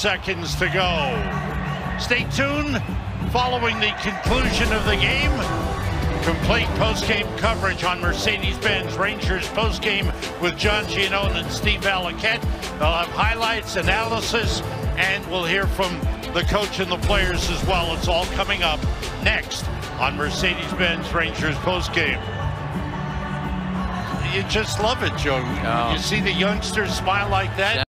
seconds to go. Stay tuned. Following the conclusion of the game, complete post-game coverage on Mercedes-Benz Rangers post-game with John Giannone and Steve Valiquette. They'll have highlights, analysis, and we'll hear from the coach and the players as well. It's all coming up next on Mercedes-Benz Rangers post-game. You just love it, Joe. Oh. You see the youngsters smile like that.